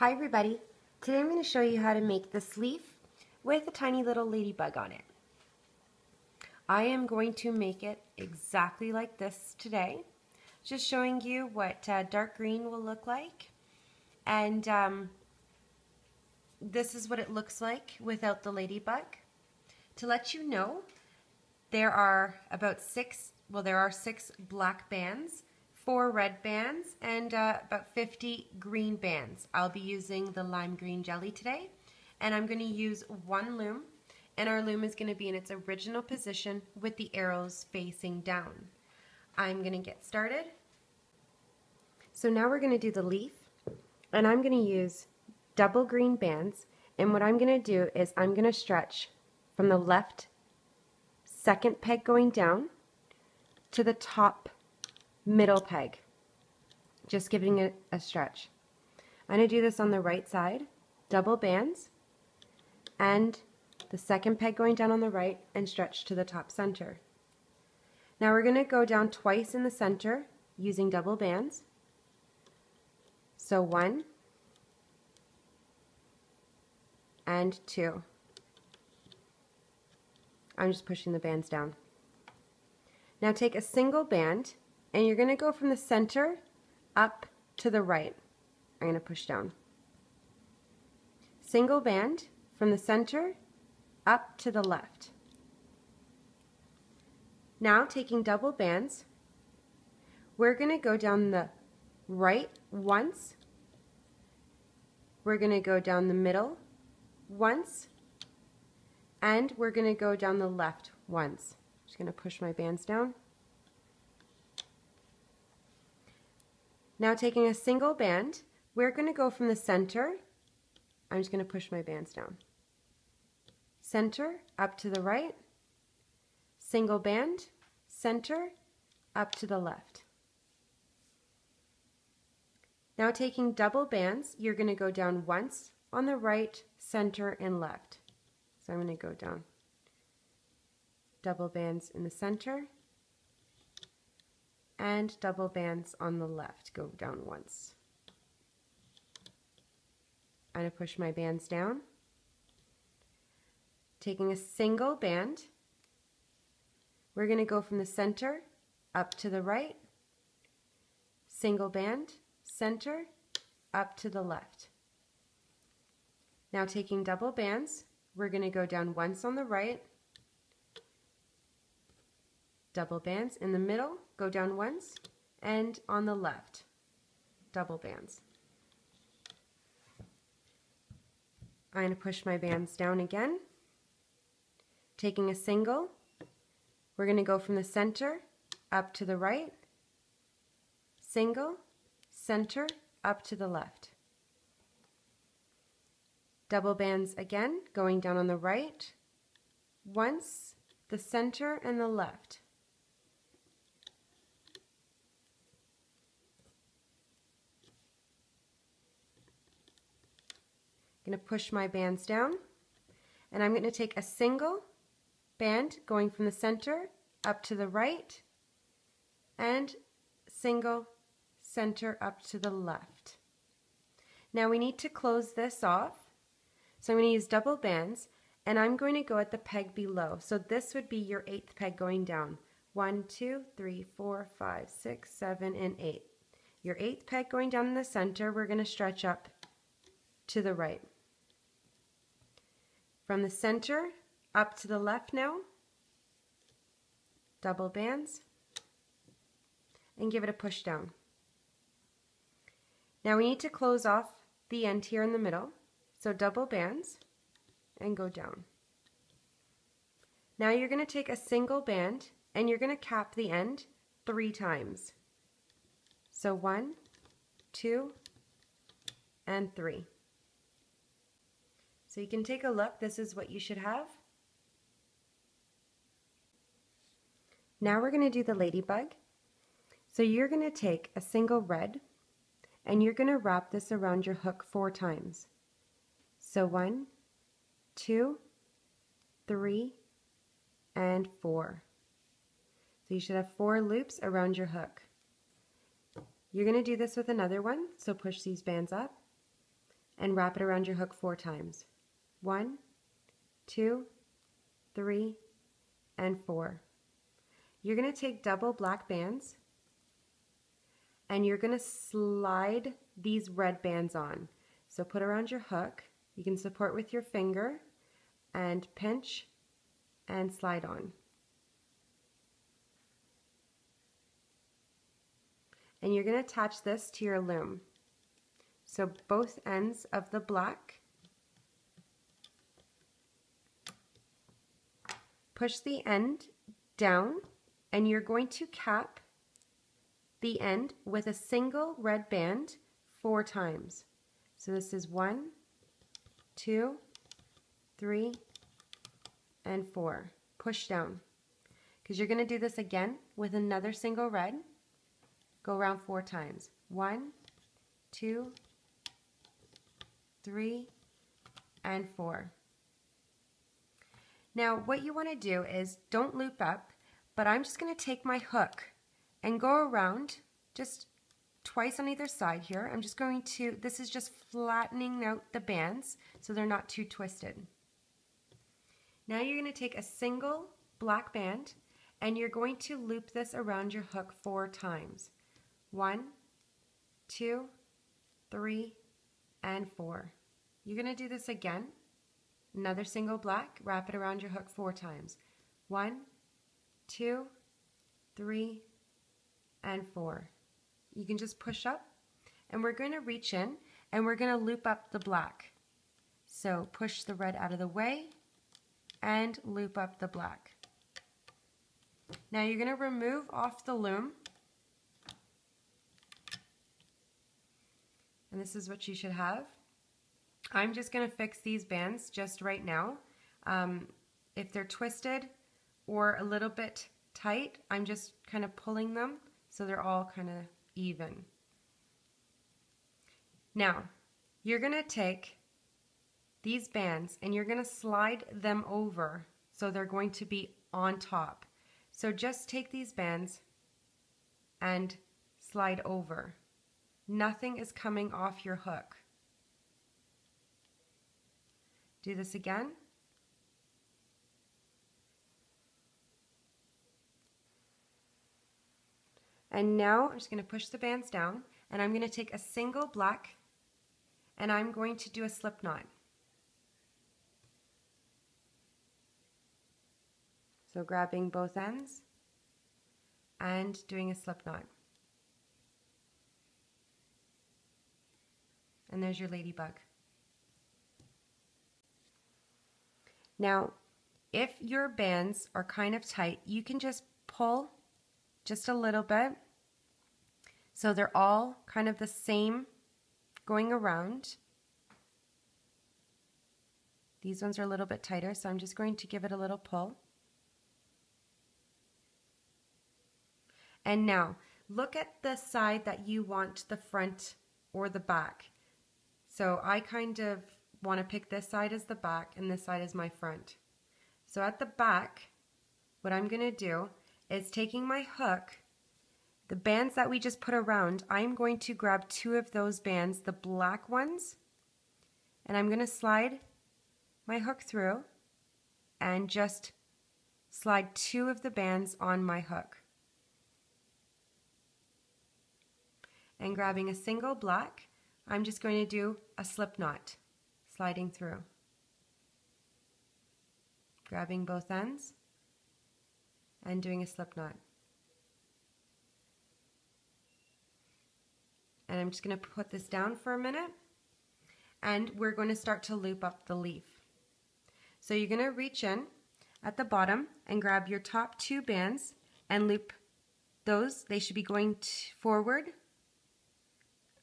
Hi everybody. Today I'm going to show you how to make this leaf with a tiny little ladybug on it. I am going to make it exactly like this today. Just showing you what uh, dark green will look like. And um, this is what it looks like without the ladybug. To let you know, there are about six, well there are six black bands four red bands and uh, about 50 green bands. I'll be using the lime green jelly today and I'm going to use one loom and our loom is going to be in its original position with the arrows facing down. I'm going to get started. So now we're going to do the leaf and I'm going to use double green bands and what I'm going to do is I'm going to stretch from the left second peg going down to the top middle peg, just giving it a stretch. I'm going to do this on the right side, double bands, and the second peg going down on the right and stretch to the top center. Now we're going to go down twice in the center using double bands. So one and two. I'm just pushing the bands down. Now take a single band and you're going to go from the center up to the right. I'm going to push down. Single band from the center up to the left. Now taking double bands, we're going to go down the right once, we're going to go down the middle once, and we're going to go down the left once. Just going to push my bands down. Now taking a single band, we're going to go from the center. I'm just going to push my bands down. Center, up to the right. Single band, center, up to the left. Now taking double bands, you're going to go down once on the right, center, and left. So I'm going to go down. Double bands in the center, and double bands on the left go down once. I'm going to push my bands down. Taking a single band, we're going to go from the center up to the right, single band, center, up to the left. Now taking double bands, we're going to go down once on the right, double bands in the middle, go down once, and on the left, double bands. I'm going to push my bands down again. Taking a single, we're going to go from the center up to the right, single, center, up to the left. Double bands again, going down on the right, once, the center, and the left. Going to push my bands down and I'm going to take a single band going from the center up to the right and single center up to the left. Now we need to close this off so I'm going to use double bands and I'm going to go at the peg below. So this would be your eighth peg going down. One, two, three, four, five, six, seven, and eight. Your eighth peg going down in the center, we're going to stretch up to the right. From the center up to the left now, double bands, and give it a push down. Now we need to close off the end here in the middle, so double bands and go down. Now you're going to take a single band and you're going to cap the end three times. So one, two, and three. You can take a look. This is what you should have. Now we're going to do the ladybug. So you're going to take a single red and you're going to wrap this around your hook four times. So one, two, three, and four. So you should have four loops around your hook. You're going to do this with another one, so push these bands up and wrap it around your hook four times. One, two, three, and four. You're going to take double black bands and you're going to slide these red bands on. So put around your hook. You can support with your finger and pinch and slide on. And you're going to attach this to your loom. So both ends of the black push the end down and you're going to cap the end with a single red band four times. So this is one, two, three, and four. Push down. Because you're going to do this again with another single red. Go around four times. One, two, three, and four. Now what you want to do is don't loop up, but I'm just going to take my hook and go around just twice on either side here. I'm just going to, this is just flattening out the bands so they're not too twisted. Now you're going to take a single black band and you're going to loop this around your hook four times. One, two, three, and four. You're going to do this again Another single black, wrap it around your hook four times. One, two, three, and four. You can just push up and we're going to reach in and we're going to loop up the black. So push the red out of the way and loop up the black. Now you're going to remove off the loom and this is what you should have. I'm just going to fix these bands just right now. Um, if they're twisted or a little bit tight, I'm just kind of pulling them so they're all kind of even. Now, you're going to take these bands and you're going to slide them over so they're going to be on top. So just take these bands and slide over. Nothing is coming off your hook. Do this again. And now I'm just going to push the bands down and I'm going to take a single black and I'm going to do a slip knot. So grabbing both ends and doing a slip knot. And there's your ladybug. Now, if your bands are kind of tight, you can just pull just a little bit so they're all kind of the same going around. These ones are a little bit tighter, so I'm just going to give it a little pull. And now, look at the side that you want the front or the back. So I kind of want to pick this side as the back and this side as my front. So at the back, what I'm going to do is taking my hook, the bands that we just put around, I'm going to grab two of those bands, the black ones, and I'm going to slide my hook through and just slide two of the bands on my hook. And grabbing a single black, I'm just going to do a slip knot sliding through. Grabbing both ends and doing a slip knot. And I'm just going to put this down for a minute and we're going to start to loop up the leaf. So you're going to reach in at the bottom and grab your top two bands and loop those. They should be going forward.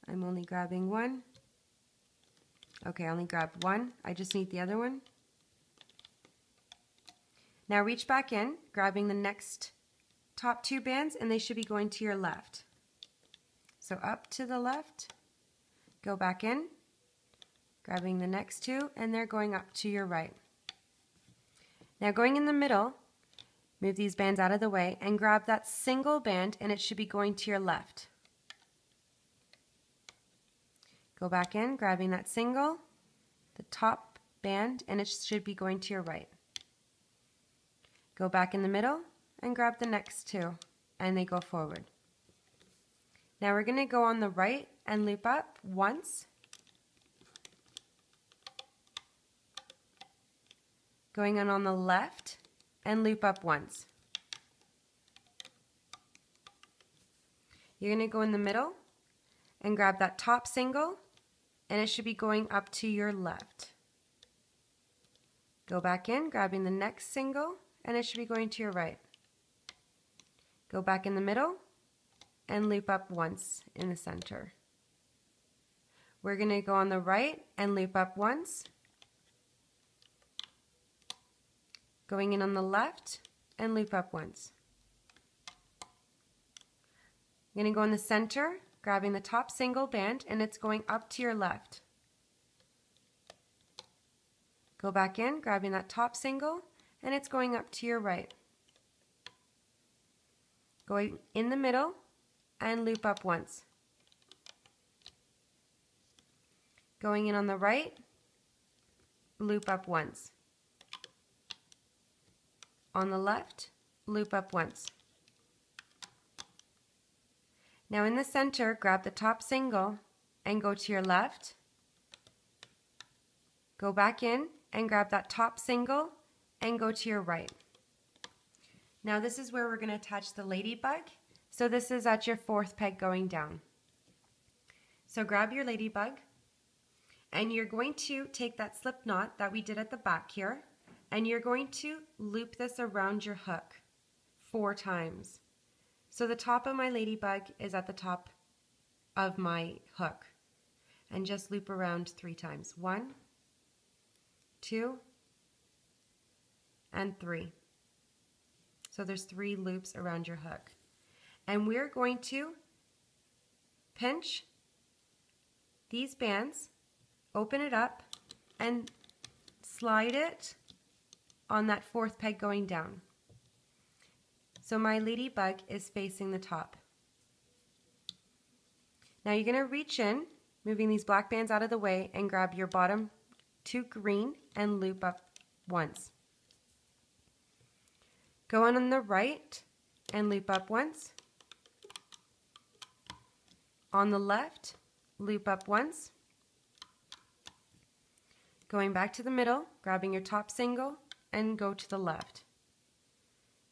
I'm only grabbing one Okay, I only grabbed one. I just need the other one. Now reach back in, grabbing the next top two bands, and they should be going to your left. So up to the left, go back in, grabbing the next two, and they're going up to your right. Now going in the middle, move these bands out of the way, and grab that single band, and it should be going to your left. Go back in, grabbing that single, the top band, and it should be going to your right. Go back in the middle and grab the next two, and they go forward. Now we're going to go on the right and loop up once. Going on on the left and loop up once. You're going to go in the middle and grab that top single and it should be going up to your left. Go back in, grabbing the next single and it should be going to your right. Go back in the middle and loop up once in the center. We're going to go on the right and loop up once. Going in on the left and loop up once. I'm going to go in the center, grabbing the top single band, and it's going up to your left. Go back in, grabbing that top single, and it's going up to your right. Going in the middle and loop up once. Going in on the right, loop up once. On the left, loop up once. Now in the center, grab the top single and go to your left. Go back in and grab that top single and go to your right. Now this is where we're going to attach the ladybug. So this is at your fourth peg going down. So grab your ladybug and you're going to take that slip knot that we did at the back here and you're going to loop this around your hook four times. So the top of my ladybug is at the top of my hook and just loop around three times. One, two, and three. So there's three loops around your hook. And we're going to pinch these bands, open it up, and slide it on that fourth peg going down. So my ladybug is facing the top. Now you're going to reach in, moving these black bands out of the way, and grab your bottom two green and loop up once. Go on on the right and loop up once. On the left, loop up once. Going back to the middle, grabbing your top single and go to the left.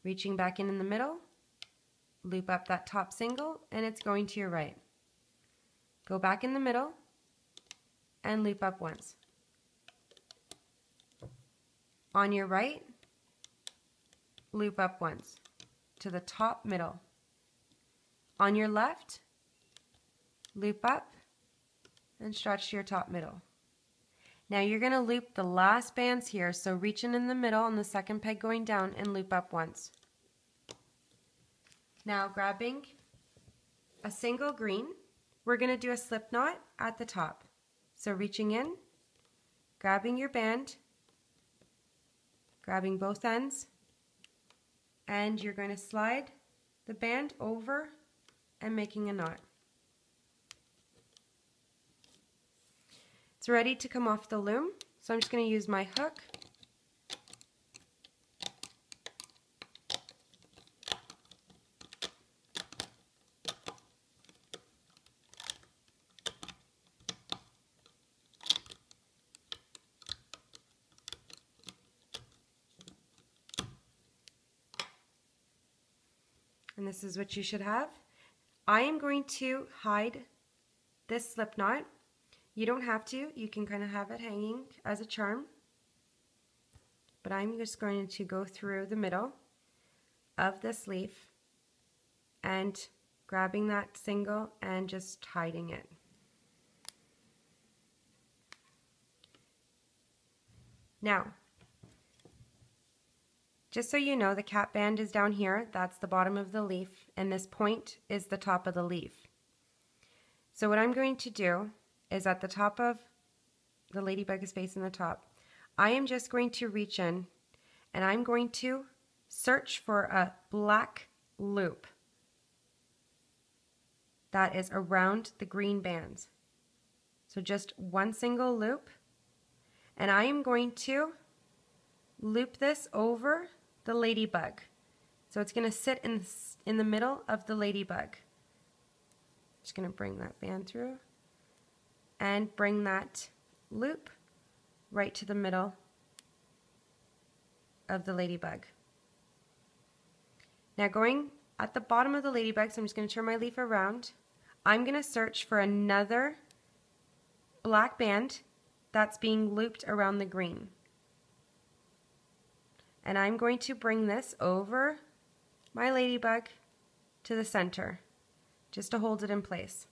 Reaching back in in the middle, loop up that top single and it's going to your right. Go back in the middle and loop up once. On your right, loop up once to the top middle. On your left, loop up and stretch to your top middle. Now you're going to loop the last bands here, so reaching in the middle on the second peg going down and loop up once. Now grabbing a single green, we're going to do a slip knot at the top. So reaching in, grabbing your band, grabbing both ends, and you're going to slide the band over and making a knot. It's ready to come off the loom, so I'm just going to use my hook and this is what you should have. I am going to hide this slip knot. You don't have to, you can kind of have it hanging as a charm. But I'm just going to go through the middle of this leaf and grabbing that single and just hiding it. Now, just so you know, the cap band is down here. That's the bottom of the leaf, and this point is the top of the leaf. So what I'm going to do is at the top of the ladybug is facing the top, I am just going to reach in and I'm going to search for a black loop that is around the green bands. So just one single loop. And I am going to loop this over the ladybug. So it's going to sit in, in the middle of the ladybug. Just going to bring that band through and bring that loop right to the middle of the ladybug. Now going at the bottom of the ladybug, so I'm just going to turn my leaf around, I'm going to search for another black band that's being looped around the green. And I'm going to bring this over my ladybug to the center, just to hold it in place.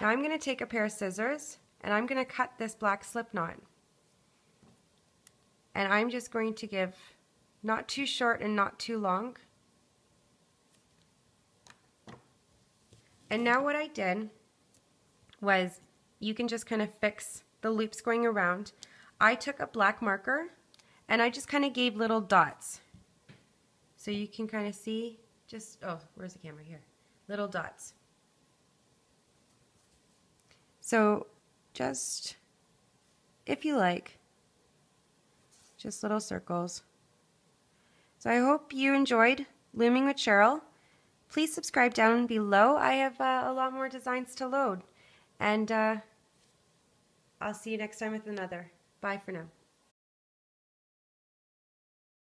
Now I'm going to take a pair of scissors and I'm going to cut this black slip knot. And I'm just going to give not too short and not too long. And now what I did was you can just kind of fix the loops going around. I took a black marker and I just kind of gave little dots. So you can kind of see just, oh, where's the camera here? Little dots. So just, if you like, just little circles. So I hope you enjoyed Looming with Cheryl. Please subscribe down below. I have uh, a lot more designs to load. And uh, I'll see you next time with another. Bye for now.